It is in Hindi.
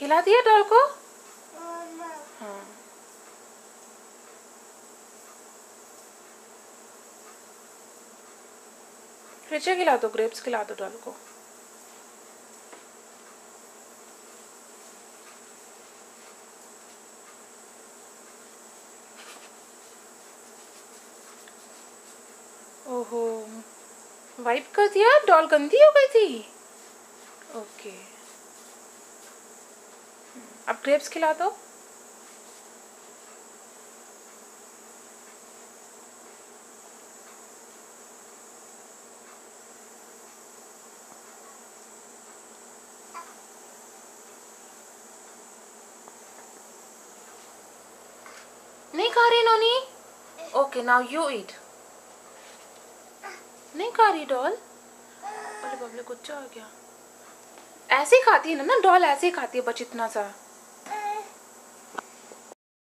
खिला दिया डॉल को? हाँ। फिर खिला दो ग्रेप्स खिला दो डॉल को। ओहो वाइप कर दिया? डॉल गंदी हो गई थी। ओके। अब ग्रेप्स खिला दो। नहीं खा रही Noni? Okay now you eat नहीं खा रही डॉल? अरे बाबले, गुच्चा आ गया। ऐसे ही खाती है ना ना डॉल ऐसे ही खाती है बस इतना सा।